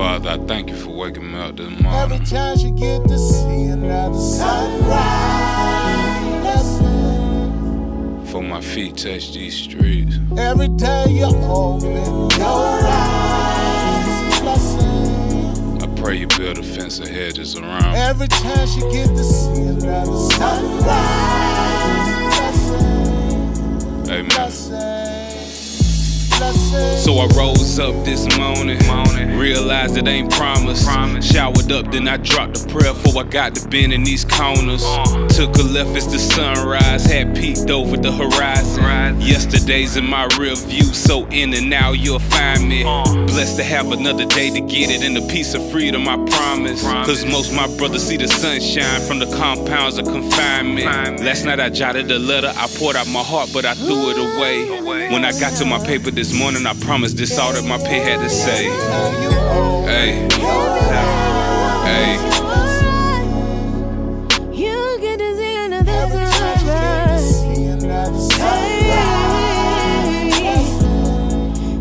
Father, I thank you for waking me up this morning. Every chance you get to see another sunrise. For my feet touch these streets. Every day you open your eyes. Blessing. I pray you build a fence of hedges around. Every time you get to see another sunrise. Blessing. Amen. Blessing. Blessing. So I rose up this morning, realized it ain't promised. Showered up, then I dropped the prayer before I got to bend in these corners. Took a left as the sunrise, had peeked over the horizon. Yesterday's in my rear view, so in and out you'll find me. Blessed to have another day to get it and a piece of freedom, I promise. Cause most my brothers see the sunshine from the compounds of confinement. Last night I jotted a letter, I poured out my heart, but I threw it away. When I got to my paper this morning, I promised this all that my pen had to say. Hey, hey.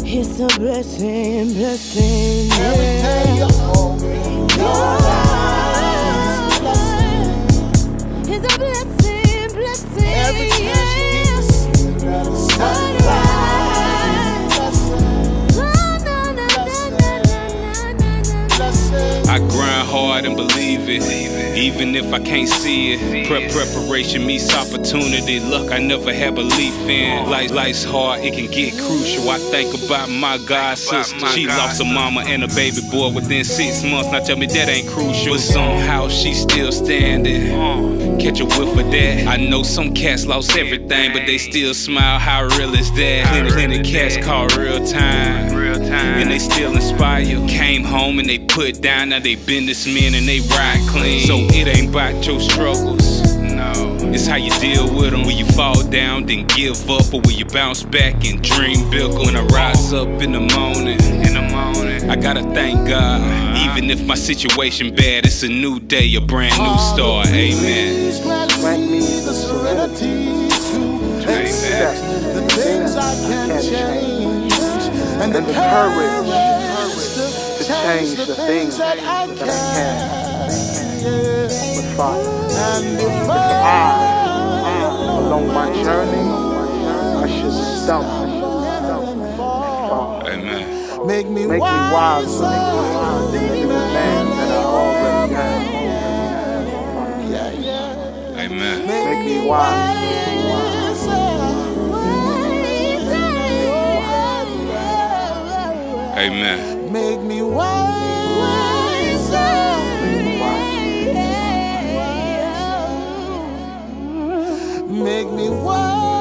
It's a blessing, blessing. Every believe it, even if I can't see it. Prep preparation meets opportunity. Luck I never had belief in. Life, life's hard, it can get crucial. I think about my god sister. She lost a mama and a baby boy within six months. Now tell me that ain't crucial. But somehow she's still standing. Catch a whiff of that. I know some cats lost everything, but they still smile. How real is that? Plenty, plenty cats call real time. Real time. And they still inspire. Came home and they put down. Now they businessmen and they ride clean. So it ain't about your struggles. No. It's how you deal with them. Will you fall down, then give up, or will you bounce back and dream bigger? When I rise up in the morning, in the morning, I gotta thank God. Uh-huh. Even if my situation bad, it's a new day, a brand new start. Amen. Please and the courage to change the things that I can. But Father, And if I, along my journey, I should stumble and fall. Amen. make me Make me wise, wiser make me wild.